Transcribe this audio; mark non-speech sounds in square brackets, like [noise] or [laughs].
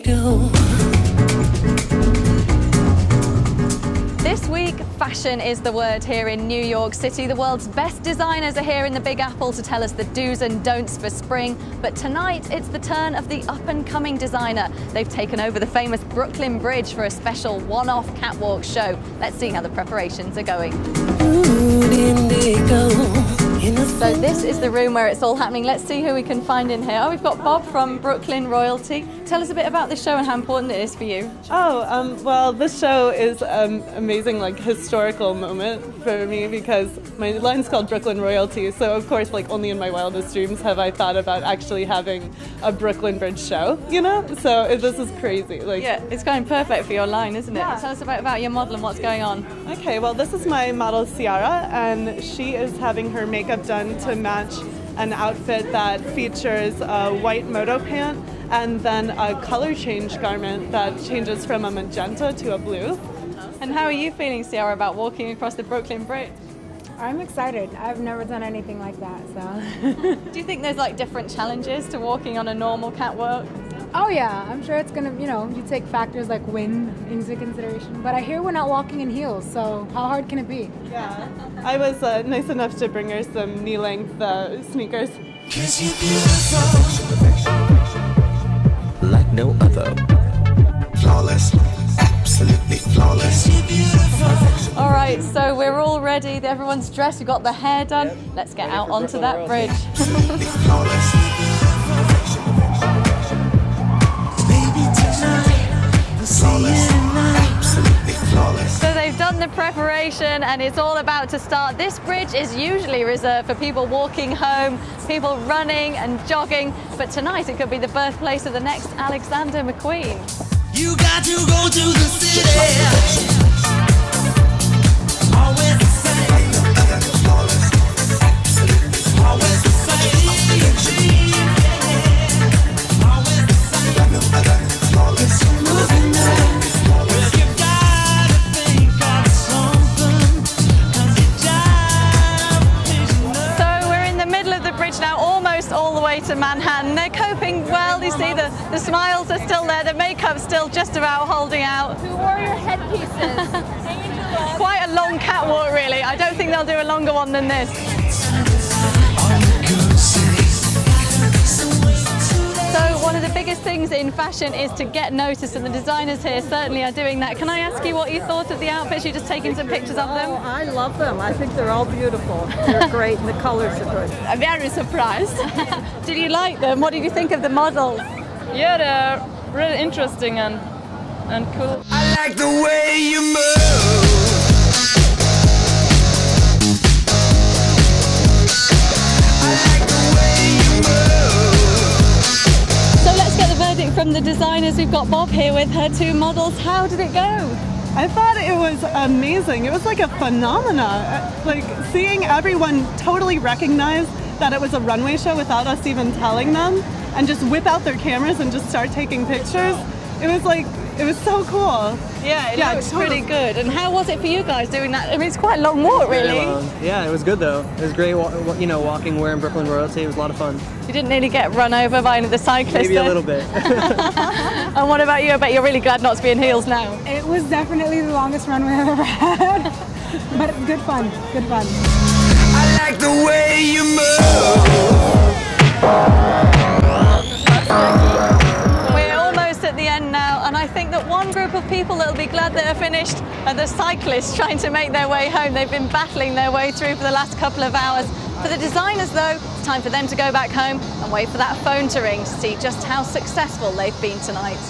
indigo. This week, fashion is the word here in New York City. The world's best designers are here in the Big Apple to tell us the do's and don'ts for spring. But tonight, it's the turn of the up and coming designer. They've taken over the famous Brooklyn Bridge for a special one off catwalk show. Let's see how the preparations are going. Ooh. So this is the room where it's all happening. Let's see who we can find in here. Oh, we've got Bob from Brooklyn Royalty. Tell us a bit about the show and how important it is for you. Oh, um, well, this show is an amazing, like, historical moment for me because my line's called Brooklyn Royalty. So, of course, like, only in my wildest dreams have I thought about actually having a Brooklyn Bridge show, you know? So, it, this is crazy. Like, Yeah, it's going perfect for your line, isn't it? Yeah. Tell us about, about your model and what's going on. Okay, well, this is my model Ciara, and she is having her makeup done to match an outfit that features a white moto pant and then a color change garment that changes from a magenta to a blue. And how are you feeling, Sierra, about walking across the Brooklyn Bridge? I'm excited. I've never done anything like that, so. [laughs] Do you think there's like different challenges to walking on a normal catwalk? Oh yeah, I'm sure it's gonna, you know, you take factors like wind into consideration. But I hear we're not walking in heels, so how hard can it be? Yeah, I was uh, nice enough to bring her some knee length uh, sneakers. Cause you're beautiful. like no other. flawless, absolutely flawless. All right, so we're all ready. Everyone's dressed. We've got the hair done. Let's get out onto that bridge. The preparation and it's all about to start. This bridge is usually reserved for people walking home, people running and jogging, but tonight it could be the birthplace of the next Alexander McQueen. You got to go to the city. Manhattan. They're coping well. You see the, the smiles are still there, the makeup's still just about holding out. Who wore your headpieces? [laughs] Quite a long catwalk, really. I don't think they'll do a longer one than this. The biggest things in fashion is to get noticed, and the designers here certainly are doing that. Can I ask you what you thought of the outfits? You're just taking some pictures of Oh, them. I love them. I think they're all beautiful. They're [laughs] great, and the colors are good. I'm very surprised. [laughs] did you like them? What did you think of the models? Yeah, they're really interesting and and cool. I like the way you from the designers. We've got Bob here with her two models. How did it go? I thought it was amazing. It was like a phenomena. Like seeing everyone totally recognize that it was a runway show without us even telling them and just whip out their cameras and just start taking pictures. It was like, it was so cool. Yeah, it Yeah, looks totally. pretty good. And how was it for you guys doing that? I mean, it's quite a long walk, really. Yeah, it was good though. It was great, wa- wa- you know, walking wearing Brooklyn Royalty. It was a lot of fun. You didn't nearly get run over by any of the cyclists. Maybe a little bit. [laughs] And what about you? I bet you're really glad not to be in heels now. it was definitely the longest runway I've ever had. [laughs] but it's good fun. Good fun. That one group of people that'll be glad that are finished are the cyclists trying to make their way home. They've been battling their way through for the last couple of hours. For the designers, though, it's time for them to go back home and wait for that phone to ring to see just how successful they've been tonight.